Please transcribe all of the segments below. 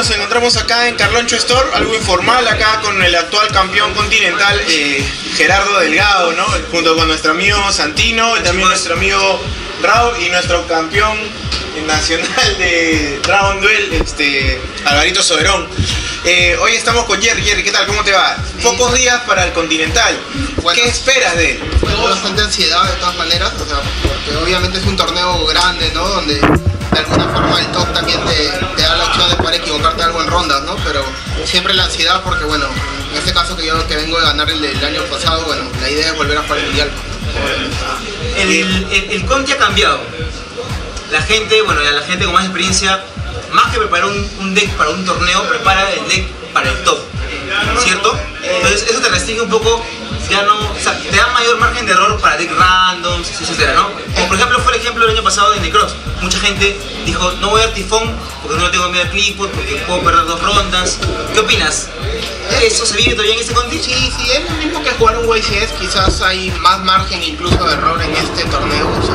nos encontramos acá en Carloncho Store, algo informal acá con el actual campeón continental eh, Gerardo Delgado, ¿no? Junto con nuestro amigo Santino y también nuestro amigo Raúl y nuestro campeón nacional de Dragon Duel, este, Alvarito Soberón. Eh, hoy estamos con Jerry. Jerry, ¿qué tal? ¿Cómo te va? Pocos días para el Continental. ¿Qué esperas de él? Tengo bastante ansiedad de todas maneras, o sea, porque obviamente es un torneo grande, ¿no? Donde de alguna forma el top también ¿no? Pero siempre la ansiedad porque, bueno, en este caso que yo que vengo de ganar el del año pasado, bueno, la idea es volver a jugar el mundial. El, el, el Conti ha cambiado. La gente, bueno, la gente con más experiencia, más que preparar un, un deck para un torneo, prepara el deck para el top. ¿Cierto? Entonces eso te restringe un poco, ya no, o sea, te da mayor margen de error para deck randoms, etcétera, ¿no? Como por ejemplo fue el ejemplo del año pasado de Necross. Mucha gente dijo, no voy a dar tifón porque no tengo miedo al clipboard, porque puedo perder dos rondas. ¿Qué opinas? ¿Eso se vive todavía en este conti? Sí, sí, es lo mismo que jugar un YCS, quizás hay más margen incluso de error en este torneo, o sea,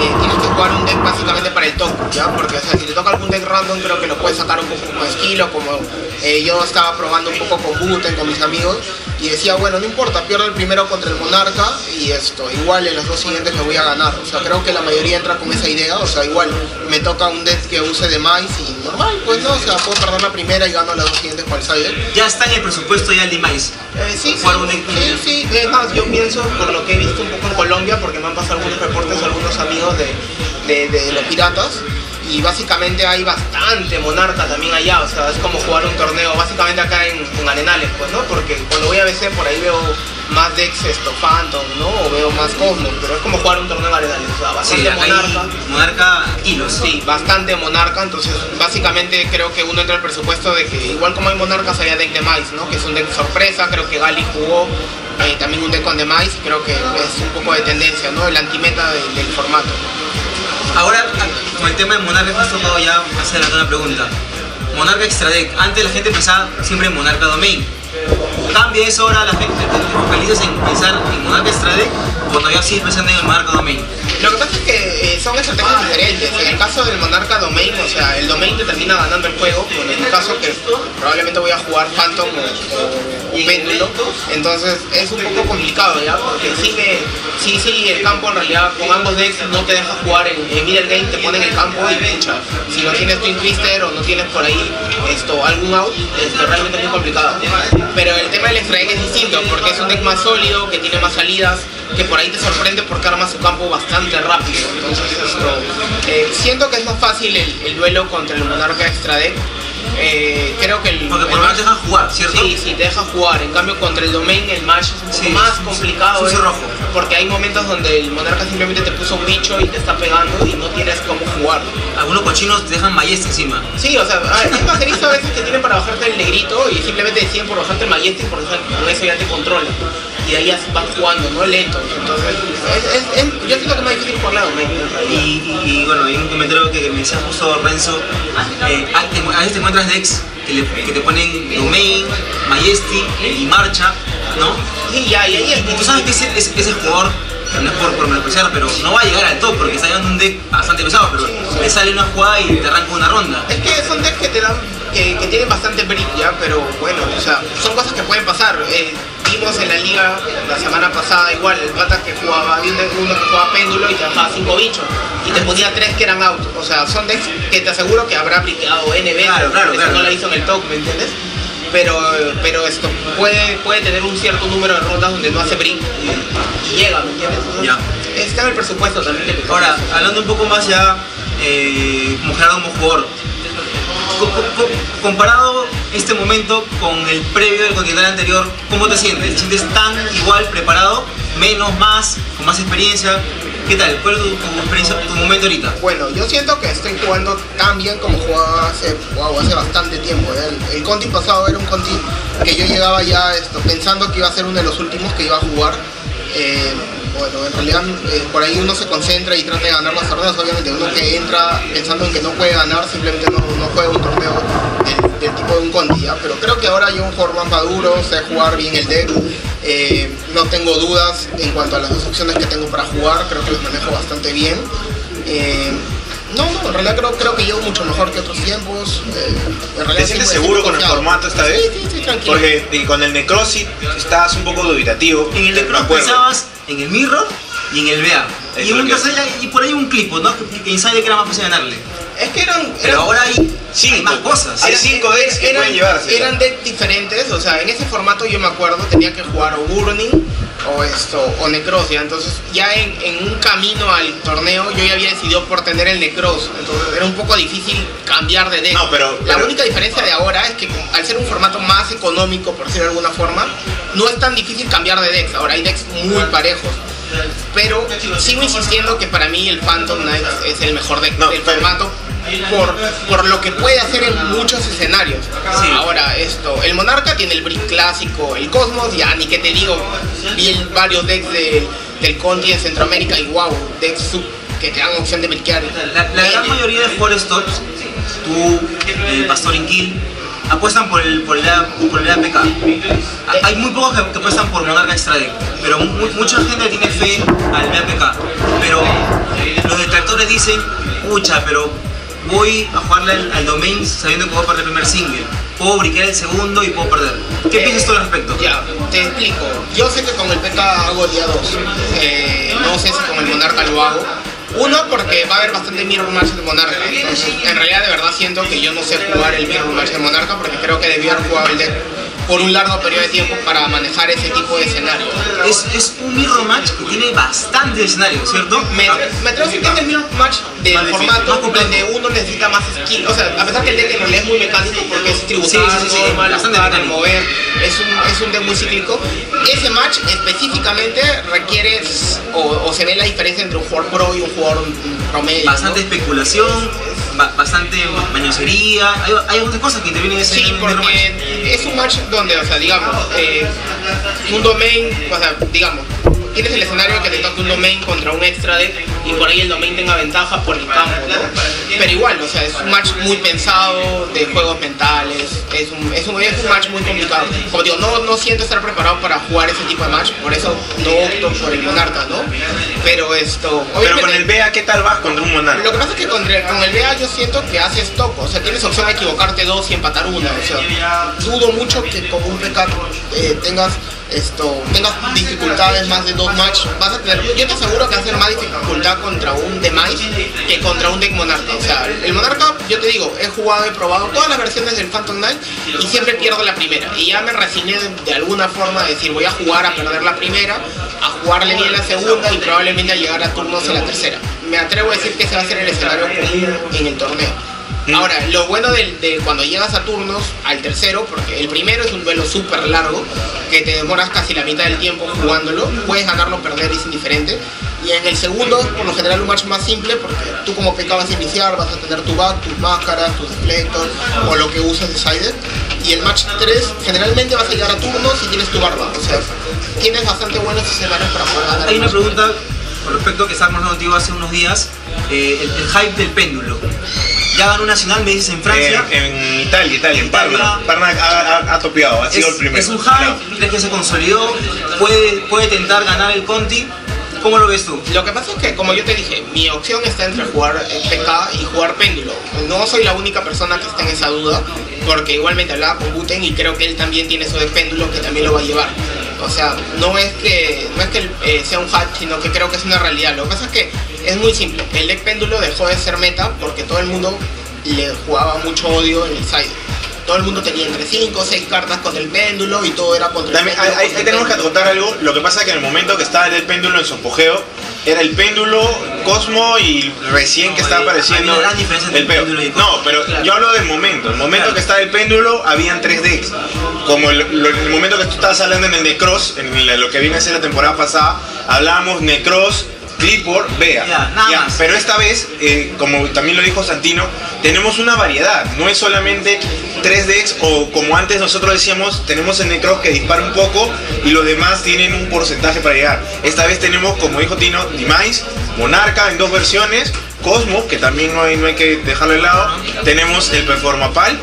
eh, tienes que jugar un deck básicamente para el top, ¿ya? Porque o sea, si te toca algún deck random creo que lo puedes sacar un poco como estilo, como eh, yo estaba probando un poco con Buten, con mis amigos, y decía, bueno, no importa, pierdo el primero contra el Monarca y esto, igual en los dos siguientes me voy a ganar, o sea, creo que la mayoría entra con esa idea, o sea, igual me toca un deck que use de mais y normal, pues no, o sea, puedo perder la primera y gano las dos siguientes con el side Ya está en el presupuesto ya el Demise. eh, sí, sí, un sí, sí, es más, yo pienso, por lo que he visto un poco en Colombia, porque me han pasado algunos reportes algunos amigos de, de, de los piratas, y básicamente hay bastante monarca también allá, o sea, es como jugar un torneo, básicamente acá en, en Arenales, pues, ¿no? Porque cuando voy a BC por ahí veo más decks esto, Phantom, ¿no? O veo más Cosmos, pero es como jugar un torneo en Arenales, o sea, bastante Sí, monarca. monarca kilos. Sí, bastante monarca, entonces básicamente creo que uno entra al presupuesto de que igual como hay monarcas había deck de mais, ¿no? Que es un deck sorpresa, creo que Gali jugó eh, también un deck con de creo que es un poco de tendencia, ¿no? El antimeta de- del formato. Ahora, con el tema de Monarca, has tocado ya hacer una pregunta. Monarca Extra Deck. Antes la gente pensaba siempre en Monarca Domain. ¿Cambia eso ahora la gente? ¿Te focalizas en pensar en Monarca Extra Deck o todavía sigues pensando en el Monarca Domain? O sea, el Domain te termina ganando el juego. En un caso que probablemente voy a jugar Phantom o, o Péndulo. Entonces es un poco complicado ya, porque sí, me, sí, sí, el campo en realidad con ambos decks no te deja jugar en, en middle game, te ponen el campo y pucha, si no tienes Twin Twister o no tienes por ahí esto, algún out, este, realmente muy complicado. Pero el tema del extra deck es distinto, porque es un deck más sólido, que tiene más salidas, que por ahí te sorprende porque arma su campo bastante rápido. Entonces, eh, siento que es más fácil el, el duelo contra el Monarca Extra Deck. Eh, creo que el, Porque por lo menos te dejan jugar, ¿cierto? Sí, sí, te deja jugar. En cambio, contra el domain, el match es un poco Sí, más es un- complicado. es un ¿eh? rojo. Porque hay momentos donde el monarca simplemente te puso un bicho y te está pegando y no tienes cómo jugar. Algunos cochinos te dejan Mayesta encima. Sí, o sea, hay a veces que tienen para bajarte el negrito y simplemente deciden por bajarte el Majestic porque con eso ya te controla. Y de ahí van jugando, no lento. Entonces, es, es- es- yo siento que es más difícil jugar la domain. Y, y- y, bueno, hay un comentario que me decía justo Renzo, eh, a veces te encuentras decks que, te ponen Domain, Majesty y Marcha, ¿no? Sí, ya, y ahí es Y tú sabes que ese, ese, ese jugador, no es por, por menospreciarlo, pero no va a llegar al top porque está llevando un deck bastante pesado, pero le sale una jugada y te arranca una ronda. Es que son decks que te dan, que, que tienen bastante brick ya, pero bueno, o sea, son cosas que pueden pasar. Eh, vimos en la liga la semana pasada igual, el pata que jugaba, había uno que jugaba péndulo y te dejaba cinco bichos y te ponía tres que eran out. O sea, son decks que te aseguro que habrá briqueado N veces, Claro, claro, claro. no la hizo en el top, ¿me entiendes? Pero, pero esto puede, puede tener un cierto número de rondas donde no hace brick y, y llega, ¿me entiendes? Está en el presupuesto también. Ahora, hablando un poco más ya, eh, como Gerardo como jugador, comparado este momento con el previo del continental anterior, ¿cómo te sientes? ¿Te sientes tan igual, preparado, menos, más, con más experiencia? ¿Qué tal? ¿Cuál es tu, tu experiencia, tu momento ahorita? Bueno, yo siento que estoy jugando tan bien como jugaba hace, wow, hace bastante tiempo. ¿eh? El, Conti pasado era un Conti que yo llegaba ya esto, pensando que iba a ser uno de los últimos que iba a jugar. Eh, bueno, en realidad eh, por ahí uno se concentra y trata de ganar los torneos. Obviamente uno que entra pensando en que no puede ganar, simplemente no, no juega un torneo del, del tipo de un Conti. ¿ya? Pero creo que ahora yo un jugador más maduro, sé jugar bien el deck. Eh, no tengo dudas en cuanto a las dos opciones que tengo para jugar, creo que los manejo bastante bien. Eh, No, no, en realidad creo, creo que llevo mucho mejor que otros tiempos. eh, en realidad ¿Te sientes seguro con el formato esta vez? Sí, sí, sí, tranquilo. Porque con el Necrosis estás un poco dubitativo. En el me Necros acuerdo. pensabas en el Mirror y en el BA. Y, un es lo que- tercer- y por ahí un clip, ¿no? Que, que Inside que era más fácil ganarle. Es que eran. Pero eran- ahora hay, Cinco. hay más cosas. Hay cinco decks que eran, pueden llevarse. Eran decks diferentes, o sea, en ese formato yo me acuerdo tenía que jugar Burning o esto, o Necrosia. Entonces, ya en, en un camino al torneo yo ya había decidido por tener el Necros. Entonces era un poco difícil cambiar de deck. No, pero- La única diferencia de ahora es que al ser un formato más económico, por decirlo de alguna forma, no es tan difícil cambiar de decks. Ahora hay decks muy parejos. Pero sigo insistiendo que para mí el Phantom Knight es el mejor deck No, del pero- formato por, por lo que puede hacer en muchos escenarios. Sí. Ahora, esto, el Monarca tiene el Brick clásico, el Cosmos, ya ni que te digo, vi varios decks de- del Conti en Centroamérica y wow, decks sub- que te dan opción de briquear. La, la gran mayoría de jugadores tops, tú, el Pastor Inkill, apuestan por el, por el, por el APK. A- Hay muy pocos que, que apuestan por Monarca Extra Deck, pero mu- mucha gente tiene fe al BAPK. Pero los detractores dicen, pucha, pero voy a jugarle al, al domain sabiendo que voy a perder el primer single. Puedo briquear el segundo y puedo perder. ¿Qué piensas tú al respecto? Ya, te explico. Yo sé que con el PK hago día 2. no sé si con el Monarca lo hago. Uno, porque va a haber bastante mirror match de Monarca. Entonces, en realidad, de verdad siento que yo no sé jugar el mirror match de Monarca porque creo que debía haber jugado el deck por un largo periodo de tiempo para manejar ese tipo de escenarios. Es, es un mirror match que tiene bastante escenario, ¿cierto? Me, me atrevo a decir que es el mirror match del Más formato donde uno necesita más skill. O sea, a pesar que el deck en realidad es muy mecánico porque es tributar, Sí, sí, sí, bastante mecánico. mover, es un, es un deck muy cíclico. Ese match específicamente requiere o, o se ve la diferencia entre un jugador pro y un jugador mm, promedio. ¿no? bastante especulación, ba- bastante mañosería, hay, hay otras cosas que intervienen en ese Sí, match. porque es un match donde, o sea, digamos, eh, un domain, o sea, digamos, tienes el escenario que te toque un domain contra un extra deck y por ahí el domain tenga ventaja por el campo, ¿no? Pero igual, o sea, es un match muy pensado, de juegos mentales, es un, es un, es un match muy complicado. Como digo, no, no siento estar preparado para jugar ese tipo de match, por eso no opto por el Monarca, ¿no? Pero esto, Pero con el BA, ¿qué tal vas contra un Monarca? lo que pasa es que con el, con el BA yo siento que haces toco, o sea, tienes opción de equivocarte dos y empatar una, o sea, dudo mucho que con un PK eh, tengas esto, tengas dificultades más de dos match, vas a tener, yo te aseguro que vas a tener más dificultad contra un Demise que contra un deck Monarca, o sea, el Monarca, yo te digo, he jugado, he probado todas las versiones del Phantom Knight y siempre pierdo la primera, y ya me resigné de, de alguna forma de decir, voy a jugar a perder la primera, a jugarle bien la segunda y probablemente a llegar a turnos en la tercera. Me atrevo a decir que ese va a ser el escenario común en el torneo. Ahora, lo bueno de, de cuando llegas a turnos al tercero, porque el primero es un duelo súper largo, que te demoras casi la mitad del tiempo jugándolo, puedes ganarlo perder, es indiferente. Y en el segundo, por lo general, un match más simple, porque tú como PK vas a iniciar, vas a tener tu back, tus máscaras, tus deflectors, o lo que uses de side. Y el match 3, generalmente vas a llegar a turnos y tienes tu barba. O sea, tienes bastante buenos escenarios para ganar. Hay una pregunta con respecto a que estábamos hablando contigo hace unos días, eh, el, el hype del péndulo. Ya ganó un nacional, me dices, en Francia. En, en Italia, Italia, en. Parma. Parma ha, ha- ha topeado, ha es, sido el primero. es un Claro. hype, crees que se consolidó, puede, puede tentar ganar el Conti. ¿Cómo lo ves tú? Lo que pasa es que, como yo te dije, mi opción está entre jugar PK y jugar péndulo. No soy la única persona que está en esa duda, porque igualmente hablaba con Guten y creo que él también tiene su deck péndulo que también lo va a llevar. O sea, no es que, no es que eh, sea un hack, sino que creo que es una realidad. Lo que pasa es que es muy simple. El deck péndulo dejó de ser meta porque todo el mundo le jugaba mucho odio en el side. Todo el mundo tenía entre 5 o 6 cartas con el péndulo y todo era contra También, el péndulo. ahí, ahí el tenemos que péndulo. acotar algo. Lo que pasa es que en el momento que estaba el péndulo en su apogeo, era el péndulo, Cosmo y recién que No, estaba hay- apareciendo hay una gran diferencia entre el peo. péndulo y Cosmo. No, pero Claro. yo hablo del momento. El momento Claro. que estaba el péndulo, habían tres decks. Como el, el momento que tú estabas hablando en el Necross, en lo que viene a ser la temporada pasada, hablábamos Necross, Clipboard, Bea. Ya, nada más. Pero esta vez, eh, como también lo dijo Santino, tenemos una variedad. No es solamente tres decks o como antes nosotros decíamos, tenemos el Necross que dispara un poco y los demás tienen un porcentaje para llegar. Esta vez tenemos, como dijo Tino, Demise, Monarca en dos versiones, Cosmo, que también no hay, no hay que dejarlo de lado. Tenemos el Performapal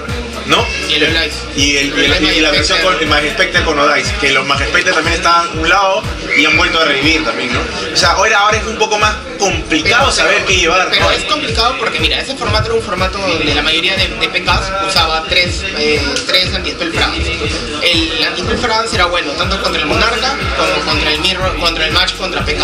¿no? Y el Olive. Y, el, y, el- y la versión con el Mag Spectre con Odice, que los Mag Spectre también estaban a un lado y han vuelto a revivir también, ¿no? O sea, ahora, ahora es un poco más complicado Pero- saber pero- qué llevar. Pero ¿no? es complicado porque, mira, ese formato era un formato donde la mayoría de, de PKs usaba tres, eh, tres anti-spell frags. El anti-spell frags era bueno tanto contra el Monarca como contra el Mirror, contra el match contra PK.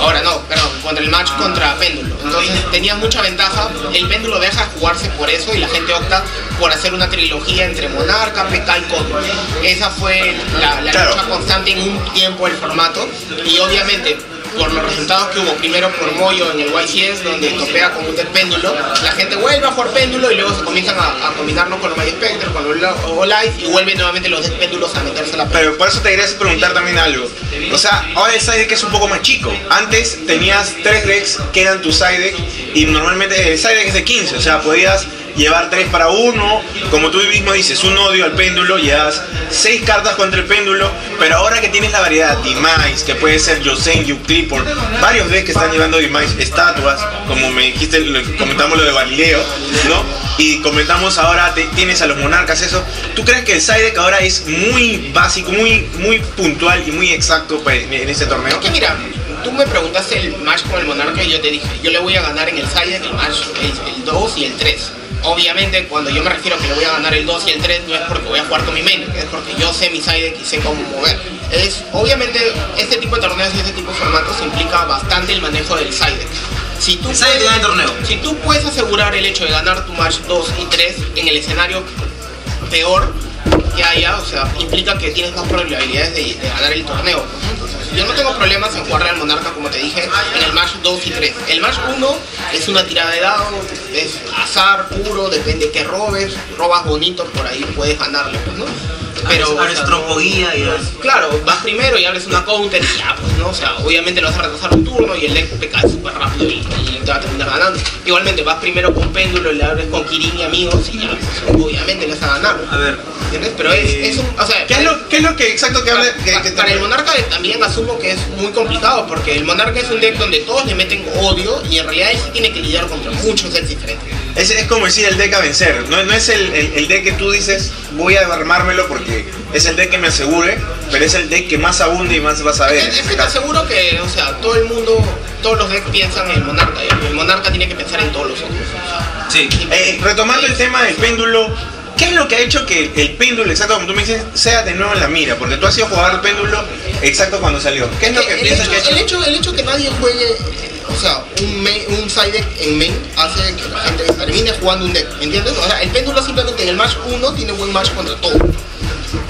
Ahora no, perdón, contra el match contra Péndulo. Entonces tenías mucha ventaja. El Péndulo deja de jugarse por eso y la gente opta por hacer una trilogía entre Monarca, PK y Código. Esa fue la, la Claro. lucha constante en un tiempo el formato y obviamente por los resultados que hubo primero por Moyo en el YCS donde topea con un péndulo la gente vuelve a jugar péndulo y luego se comienzan a, a combinarlo con los Magic Spectre con los Olive y vuelven nuevamente los péndulos a meterse a la Pero por eso te quería preguntar también algo. O sea, ahora el side deck es un poco más chico. Antes tenías tres decks que eran tu side deck y normalmente el side deck es de 15. O sea, podías llevar tres para uno. Como tú mismo dices, un odio al péndulo, llevas seis cartas contra el péndulo. Pero ahora que tienes la variedad Demise, que puede ser Yosenju, Clipper, varios decks que están llevando Demise, estatuas, como me dijiste, comentamos lo de Galileo, ¿no? Y comentamos ahora, te- tienes a los monarcas, eso. ¿Tú crees que el side deck ahora es muy básico, muy, muy puntual y muy exacto en en este torneo? Es que mira, tú me preguntaste el match con el Monarca y yo te dije, yo le voy a ganar en el Side el match, el, el 2 y el 3. Obviamente, cuando yo me refiero a que le voy a ganar el 2 y el 3, no es porque voy a jugar con mi main, es porque yo sé mi side y sé cómo mover. Es, obviamente, este tipo de torneos y este tipo de formatos implica bastante el manejo del side. Si tú, gana el torneo. si tú puedes asegurar el hecho de ganar tu match 2 y 3 en el escenario peor que haya, o sea, implica que tienes más probabilidades de, ganar el torneo. yo no tengo problemas en jugarle al Monarca, como te dije, en el match 2 y 3. El match 1 es una tirada de dados, es azar puro, depende que robes, robas bonito, por ahí puedes ganarle, ¿no? Pero abres trompo guía y Claro, vas primero y abres una counter y ya, pues, ¿no? O sea, obviamente lo vas a retrasar un turno y el deck te cae súper rápido y, y te va a terminar ganando. Igualmente, vas primero con péndulo y le abres con Kirin y amigos y ya, pues, obviamente le vas a ganar. A ver, ¿Entiendes? Pero es, Eh, es un. O sea, ¿Qué es lo, qué es lo que exacto que habla? que- para, que- para el Monarca también asumo que es muy complicado porque el Monarca es un deck donde todos le meten odio y en realidad él sí tiene que lidiar contra muchos decks diferentes. Es, es como decir el deck a vencer, no, no es el, el, el deck que tú dices voy a armármelo porque es el deck que me asegure, pero es el deck que más abunde y más vas a ver. Es, es que te aseguro que, o sea, todo el mundo, todos los decks piensan en el Monarca y el Monarca tiene que pensar en todos los otros. o sea, sí. Eh, retomando el tema del péndulo, ¿qué es lo que ha hecho que el péndulo, exacto como tú me dices, sea de nuevo en la mira? Porque tú has sido jugador del péndulo exacto cuando salió. ¿Qué es lo que el, piensas hecho, que ha hecho? el, hecho, el hecho que nadie juegue, eh, o sea, un, un side deck en main hace que la gente termine jugando un deck, ¿entiendes? O sea, el péndulo simplemente en el match 1 tiene buen match contra todo.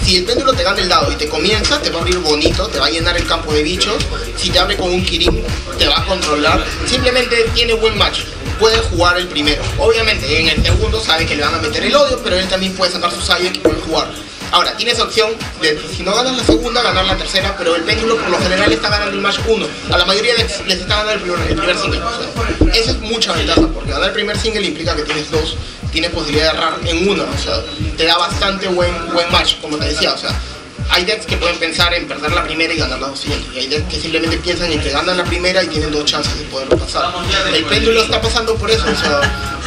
Si el péndulo te gana el dado y te comienza, te va a abrir bonito, te va a llenar el campo de bichos. Si te abre con un Kirin, te va a controlar. Simplemente tiene buen match. Puede jugar el primero. Obviamente, en el segundo sabe que le van a meter el odio, pero él también puede sacar su side y puede jugar. Ahora, tienes opción de, si no ganas la segunda, ganar la tercera, pero el péndulo por lo general está ganando el match 1. A la mayoría les, está ganando el primer, single. O eso es mucha ventaja, porque ganar el primer single implica que tienes dos, tienes posibilidad de errar en una. O sea, te da bastante buen, buen match, como te decía. O sea, hay decks que pueden pensar en perder la primera y ganar las dos siguientes. Y hay decks que simplemente piensan en que ganan la primera y tienen dos chances de poderlo pasar. El péndulo está pasando por eso. O sea,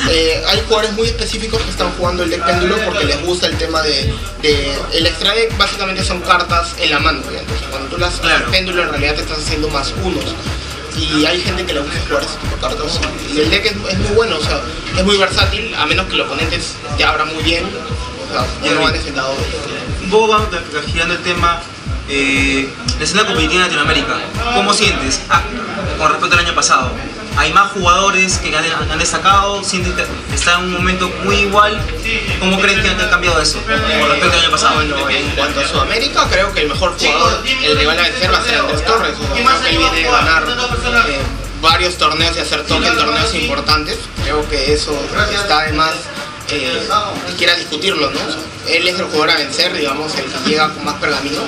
eh, hay jugadores muy específicos que están jugando el deck péndulo porque les gusta el tema de, de- el extra deck básicamente son cartas en la mano. ¿ya? Entonces, cuando tú las haces Claro. péndulo en realidad te estás haciendo más unos. Y hay gente que le gusta jugar ese tipo de cartas. Y el deck es, es muy bueno, o sea, es muy versátil, a menos que el oponente te abra muy bien. O sea, ya no va necesitado de va- girando el tema, eh, la escena competitiva en Latinoamérica. ¿Cómo sientes ah, con respecto al año pasado? ¿Hay más jugadores que han, han destacado? ¿Sientes que está en un momento muy igual? ¿Cómo crees que ha cambiado eso con respecto al año pasado? En cuanto a Sudamérica, creo que el mejor jugador, el rival a vencer va a ser Andrés Torres. Creo que él viene de ganar eh, varios torneos y hacer toque en torneos importantes. Creo que eso está además, eh, ni siquiera discutirlo, ¿no? Él es el jugador a vencer, digamos, el que llega con más pergamino.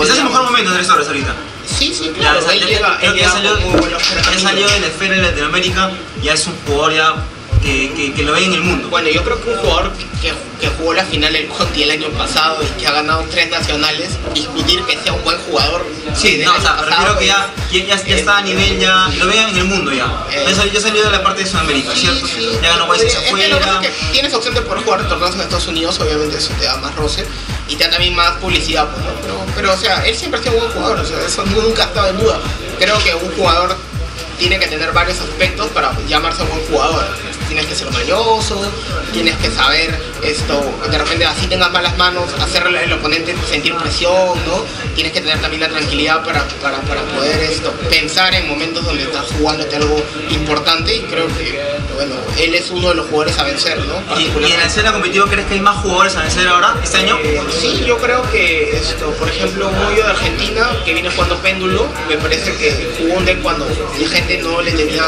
¿Estás en el mejor momento, Andrés Torres, ahorita? Sí, sí, claro. ya- él llega, él salió, muy buenos salió de la esfera de Latinoamérica, ya es un jugador ya que, que, que lo ve en el mundo. Bueno, yo creo que un jugador que, jugó la final del Conti el año pasado y que ha ganado tres nacionales, discutir que sea un buen jugador. Sí, no, o sea, pasado, prefiero que ya, ya, ya- está a nivel, ya lo vean en el mundo ya. Eh. Ya salió, de la parte de Sudamérica, ¿cierto? Sí, Ya ganó Guayas que afuera. es que tienes opción de poder jugar torneos en Estados Unidos, obviamente eso te da más roce y te da también más publicidad, pues, ¿no? pero, pero, o sea, él siempre ha sido un buen jugador, o sea, eso nunca ha estado en duda. Creo que un jugador tiene que tener varios aspectos para llamarse un buen jugador. Tienes que ser mañoso, tienes que saber esto, de repente así tengas malas manos, hacerle al oponente sentir presión, ¿no? Tienes que tener también la tranquilidad para, para, para poder esto, pensar en momentos donde estás jugándote algo importante y creo que, bueno, él es uno de los jugadores a vencer, ¿no? ¿Y, y en la escena competitiva crees que hay más jugadores a vencer ahora, este año? Eh, sí, yo creo que esto, por ejemplo, Moyo de Argentina, que viene jugando péndulo, me parece que jugó un deck cuando la gente no le tenía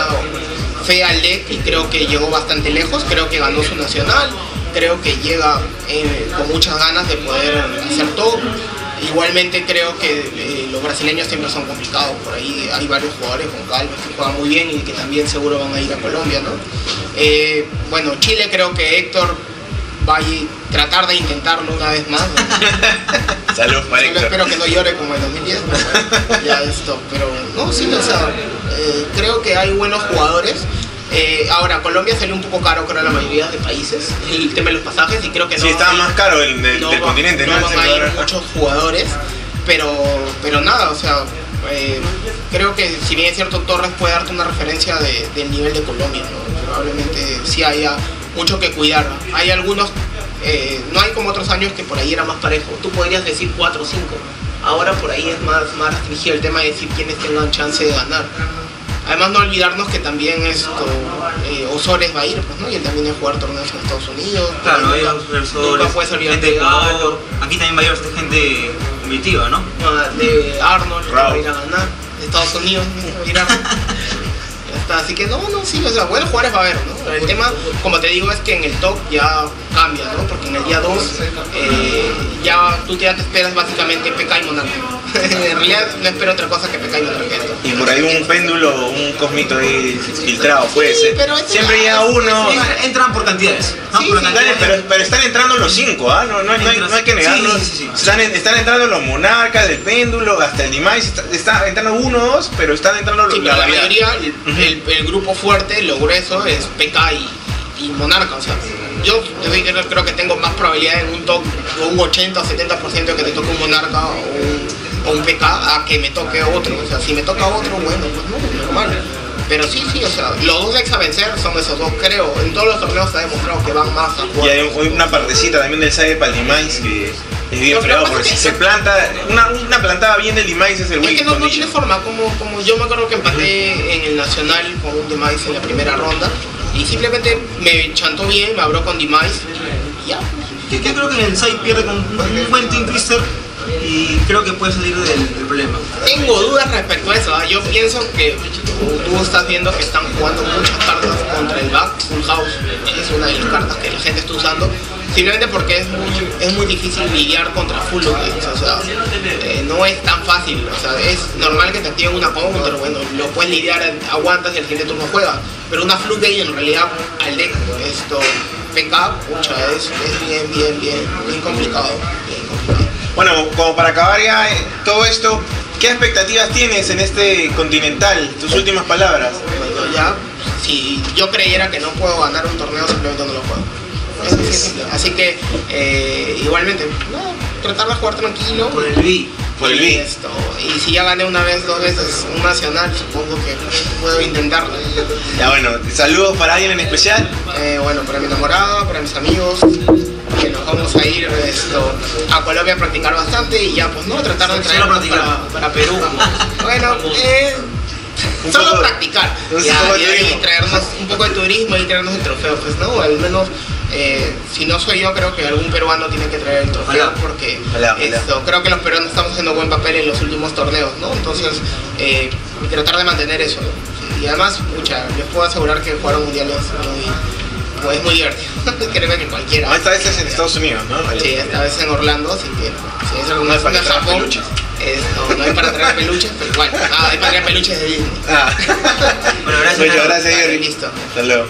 fe al deck y creo que llegó bastante lejos, creo que ganó su nacional, creo que llega eh, con muchas ganas de poder hacer todo. Igualmente creo que eh, los brasileños siempre son complicados, por ahí hay varios jugadores con Calves que juegan muy bien y que también seguro van a ir a Colombia, ¿no? Eh, bueno, Chile creo que Héctor va a ir- tratar de intentarlo una vez más. ¿no? Solo Héctor. espero que no llore como en 2010, pero bueno, ya esto. Pero no, sí, o sea, eh, creo que hay buenos jugadores. Eh, ahora, Colombia salió un poco caro, creo, la mayoría de países, el tema de los pasajes, y creo que no. Sí, estaba hay- más caro el del, no del va- continente, ¿no? van a ir muchos jugadores, pero, pero nada, o sea, eh, creo que si bien es cierto, Torres puede darte una referencia de- del nivel de Colombia, ¿no? probablemente sí haya mucho que cuidar. Hay algunos, eh, no hay como otros años que por ahí era más parejo, tú podrías decir 4 o 5, ahora por ahí es más, más restringido el tema de decir quiénes tengan chance de ganar. Además no olvidarnos que también esto, eh, Osores va a ir, pues, ¿no? Y él también va a jugar torneos en Estados Unidos. Claro, nunca, puedes olvidarte gente de Ecuador. Aquí también va a haber gente competitiva, ¿no? ah, de Arnold, que va a ir a ganar, de Estados Unidos, ¿no? Así que no, no, sí, o sea, buenos jugadores va a haber, ¿no? El tema, como te digo, es que en el top ya cambia, ¿no? Porque en el día 2 eh, ya tú ya te esperas básicamente PK y Monarca. en realidad no espero otra cosa que PK y Monarca. esto. Y por ahí un péndulo, un cosmito ahí filtrado, puede Sí, ser. Siempre ya llega es- uno. Entran- por cantidades. ¿no? Sí, por sí, cantidades. Pero, pero están entrando los cinco, ¿ah? No, no, hay- no hay, no hay que negarlo. Sí, sí, sí. Están, en- están entrando los monarcas, del péndulo, hasta el Dimais. Está, está entrando uno o dos, pero están entrando los la variedad. mayoría, el, el- el grupo fuerte, lo grueso, es PK y, y Monarca. O sea, yo, sí creo, creo que tengo más probabilidad en un top, o un 80 o 70% de que te toque un Monarca o un, o un PK a que me toque otro. O sea, si me toca otro, bueno, pues no, normal. Pero sí, sí, o sea, los dos ex a vencer son esos dos, creo. En todos los torneos se ha demostrado que van más a Y jugar. hay un- una partecita también del Sague para el Dimais que es bien fregado, porque si se planta, una, una plantada bien del Dimais es el Es que no, no tiene forma, como, como yo me acuerdo que empaté en el Nacional con un Demise en la primera ronda y simplemente me chantó bien, me abrió con Demise y ya. Yo, yo creo que el side pierde con un, buen Team Twister y creo que puede salir del, del problema. Tengo dudas respecto a eso, ¿ah? yo pienso que tú estás viendo que están jugando muchas cartas contra el back, Full House es una de las cartas que la gente está usando, simplemente porque es muy, es muy difícil lidiar contra Full Games, o sea, eh, no es tan fácil, o sea, es normal que te activen una counter, bueno, lo puedes lidiar, aguantas y el siguiente turno juega, pero una Full Game en realidad al deck, esto, PK, pucha, es, es bien, bien, bien, bien complicado, bien complicado. Bueno, como para acabar ya eh, todo esto, ¿qué expectativas tienes en este continental? Tus últimas palabras. Bueno, ya, si yo creyera que no puedo ganar un torneo, simplemente no lo juego. Es así que, eh, igualmente, no, tratar de jugar tranquilo. Por el B. Por el y, esto, y si ya gané una vez, dos veces un nacional, supongo que puedo intentarlo. Ya bueno, saludos para alguien en especial. Eh, bueno, para mi enamorada, para mis amigos, que nos vamos a ir esto, a Colombia a practicar bastante y ya, pues no, tratar de practicar. para, para Perú. Bueno, eh, Un solo poco- practicar. un Ya, poco de y- y traernos un poco de turismo y traernos el trofeo, pues no, al menos. Eh, si no soy yo, creo que algún peruano tiene que traer el trofeo porque esto, creo que los peruanos estamos haciendo buen papel en los últimos torneos, ¿no? Entonces, eh, tratar de mantener eso. ¿no? Y además, mucha, les puedo asegurar que jugar un mundial es muy, pues, es muy divertido. Créeme que cualquiera. No, esta vez es en Estados Unidos, ¿no? Sí, esta vez en Orlando, así que si es alguna vez para en traer Japón, peluches. es- no, no hay para traer peluches, pero igual, ah, hay para traer peluches de Disney. Ah. Bueno, gracias. Muchas gracias. Listo. Hasta luego.